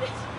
It's